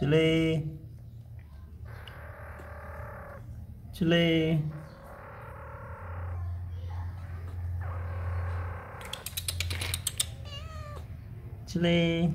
Chile. Chile. Chile.